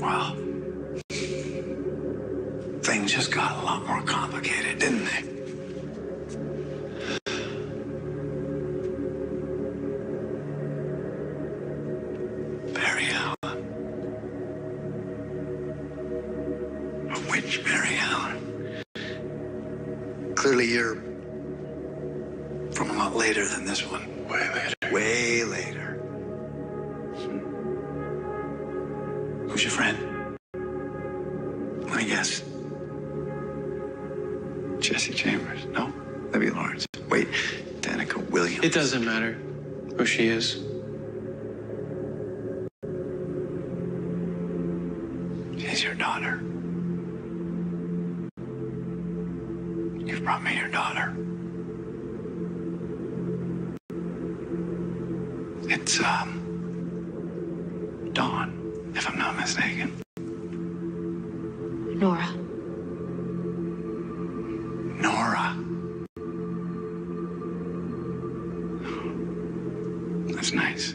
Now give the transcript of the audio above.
Well, things just got a lot more complicated, didn't they? Barry Allen. Which Barry Clearly, you're from a lot later than this one. Way later. Way Who's your friend? Let me guess. Jesse Chambers. No? Libby Lawrence. Wait, Danica Williams. It doesn't matter who she is. She's your daughter. You've brought me your daughter. It's, um, if I'm not mistaken. Nora. Nora. That's nice.